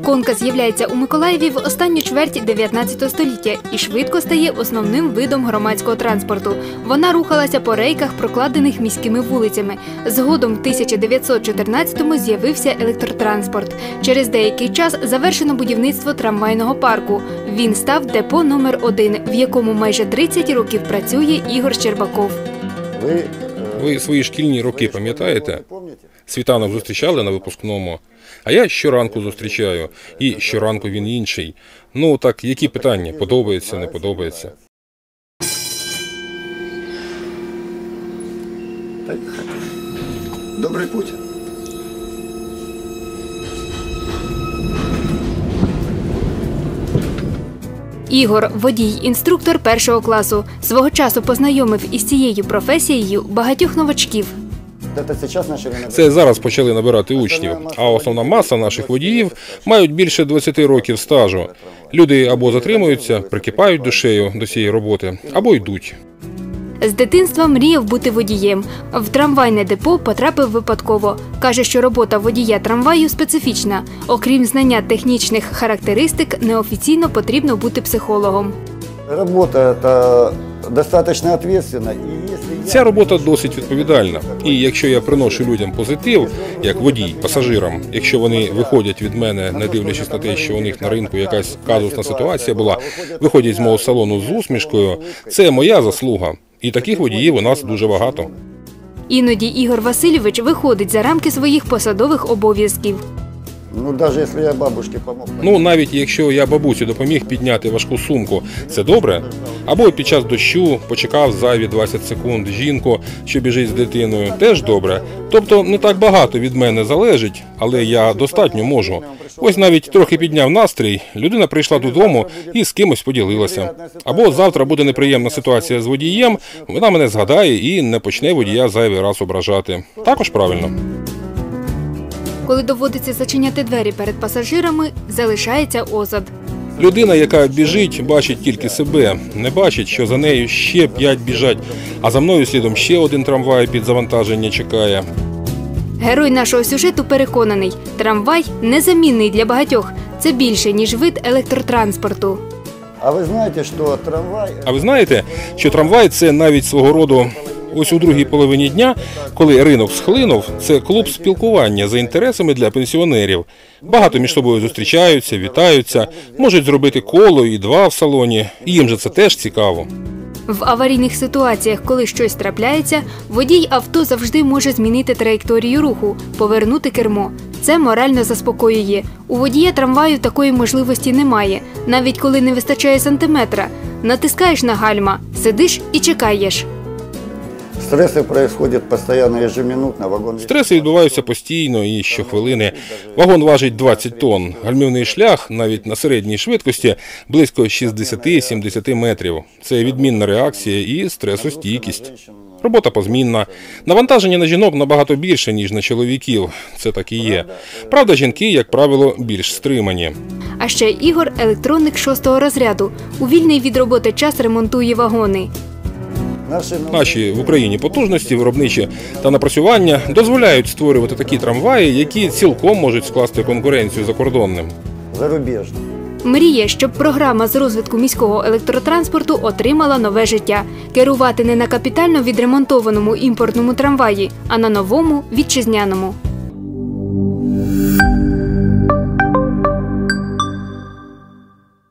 Гонка з'являється у Миколаєві в останню чверть 19 століття і швидко стає основним видом громадського транспорту. Вона рухалася по рейках, прокладених міськими вулицями. Згодом в 1914-му з'явився електротранспорт. Через деякий час завершено будівництво трамвайного парку. Він став депо номер один, в якому майже 30 років працює Ігор Щербаков. Е, Ви свої шкільні роки пам'ятаєте? Світанок зустрічали на випускному, а я щоранку зустрічаю, і щоранку він інший. Ну так які питання? Подобається, не подобається? Добрий путь. Ігор водій, інструктор першого класу. Свого часу познайомив із цією професією багатьох новачків. Це зараз почали набирати? Це зараз почали набирати учнів, а основна маса наших водіїв мають більше 20 років стажу. Люди або затримуються, прикипають душею до цієї роботи, або йдуть. З дитинства мріяв бути водієм. В трамвайне депо потрапив випадково. Каже, що робота водія трамваю специфічна. Окрім знання технічних характеристик, неофіційно потрібно бути психологом. Робота це достатньо відповідальна. І Ця робота досить відповідальна. І якщо я приношу людям позитив, як водій, пасажирам, якщо вони виходять від мене, не дивлячись на те, що у них на ринку якась казусна ситуація була, виходять з мого салону з усмішкою, це моя заслуга. І таких водіїв у нас дуже багато. Іноді Ігор Васильович виходить за рамки своїх посадових обов'язків. Ну, навіть якщо я бабушці допомог. Ну навіть якщо я бабусі допоміг підняти важку сумку, це добре. Або під час дощу почекав зайві 20 секунд жінку, що біжить з дитиною, теж добре. Тобто не так багато від мене залежить, але я достатньо можу. Ось навіть трохи підняв настрій, людина прийшла додому і з кимось поділилася. Або завтра буде неприємна ситуація з водієм, вона мене згадає і не почне водія зайвий раз ображати. Також правильно. Коли доводиться зачиняти двері перед пасажирами, залишається озад. Людина, яка біжить, бачить тільки себе, не бачить, що за нею ще п'ять біжать, а за мною слідом ще один трамвай під завантаження чекає. Герой нашого сюжету переконаний, трамвай незамінний для багатьох. Це більше ніж вид електротранспорту. А ви знаєте, що трамвай... А ви знаєте, що трамвай це навіть свого роду. Ось у другій половині дня, коли ринок схлинув, це клуб спілкування за інтересами для пенсіонерів. Багато між собою зустрічаються, вітаються, можуть зробити коло і два в салоні. Їм же це теж цікаво. В аварійних ситуаціях, коли щось трапляється, водій авто завжди може змінити траєкторію руху, повернути кермо. Це морально заспокоює. У водія трамваю такої можливості немає, навіть коли не вистачає сантиметра. Натискаєш на гальма, сидиш і чекаєш. Стреси происходят постоянно, ежеминутно. Вагон... Стреси відбуваються постійно і щохвилини. Вагон важить 20 тонн. Гальмівний шлях навіть на середній швидкості близько 60-70 метрів. Це відмінна реакція і стресостійкість. Робота позмінна. Навантаження на жінок набагато більше, ніж на чоловіків. Це так і є. Правда, жінки, як правило, більш стримані. А ще Ігор електронник шостого розряду. У вільний від роботи час ремонтує вагони. Наші, Наші в Україні потужності, виробничі та напрацювання дозволяють створювати такі трамваї, які цілком можуть скласти конкуренцію закордонним. Зарубіжно. Мріє, щоб програма з розвитку міського електротранспорту отримала нове життя. Керувати не на капітально відремонтованому імпортному трамваї, а на новому вітчизняному.